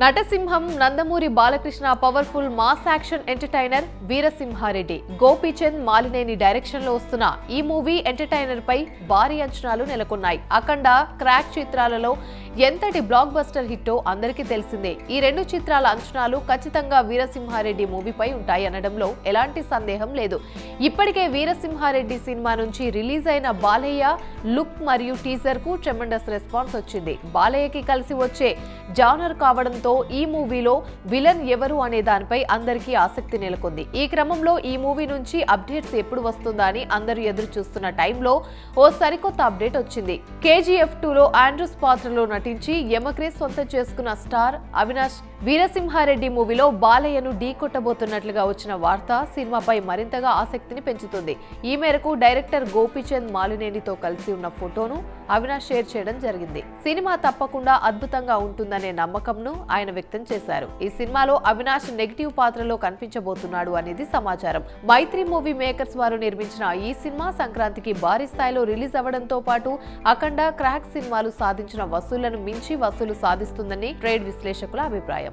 నటసింహం Nandamuri Balakrishna powerful mass action entertainer Veera Simha Reddy. Gopichand Malineni డైరెక్షన్లో వస్తున్న ఈ movie entertainer పై భారీ అంచనాలు నెలకొన్నాయి. అఖండ క్రాక్ చిత్రాలలో ఎంతటి బ్లాక్ బస్టర్ హిట్టో అందరికీ తెలిసిందే. ఈ రెండు చిత్రాల అంచనాలు ఖచ్చితంగా వీరసింహారెడ్డి మూవీపై ఉంటాయి అనడంలో ఎలాంటి సందేహం లేదు. ఇప్పటికే వీరసింహారెడ్డి సినిమా నుంచి రిలీజ్ అయిన బాలయ్య లుక్ మరియు టీజర్కు ట్రెమండస్ రెస్పాన్స్ వచ్చింది. బాలయ్యకి కలిసి వచ్చే జానర్ కావడంతో ఈ మూవీలో విలన్ ఎవరు అనే దానిపై అందరికీ ఆసక్తి నెలకొంది. ఈ క్రమంలో ఈ మూవీ నుంచి అప్డేట్స్ ఎప్పుడు వస్తుందా అని అందరూ ఎదురు చూస్తున్న టైంలో ఓ సరికొత్త అప్డేట్ వచ్చింది. కేజీఎఫ్ టూలో ఆండ్రూస్ పాత్రలో నటించి యమక్రేజ్ సొంతం చేసుకున్న స్టార్ అవినాష్ వీరసింహారెడ్డి మూవీలో బాలయ్యను ఢీ కొట్టబోతున్నట్లుగా వచ్చిన వార్త సినిమాపై మరింతగా ఆసక్తిని పెంచుతుంది. ఈ మేరకు డైరెక్టర్ గోపీచంద్ మాలినేనితో కలిసి ఉన్న ఫోటోను అవినాష్ షేర్ చేయడం జరిగింది. సినిమా తప్పకుండా అద్భుతంగా ఉంటుందనే నమ్మకంను ఆయన వ్యక్తం చేశారు. ఈ సినిమాలో అవినాష్ నెగిటివ్ పాత్రలో కనిపించబోతున్నాడు అనేది సమాచారం. మైత్రి మూవీ మేకర్స్ వారు నిర్మించిన ఈ సినిమా సంక్రాంతికి భారీ స్థాయిలో రిలీజ్ అవ్వడంతో పాటు అఖండ క్రాక్ సినిమాలు సాధించిన వసూళ్ళను మించి వసూలు సాధిస్తుందని ట్రేడ్ విశ్లేషకుల అభిప్రాయం.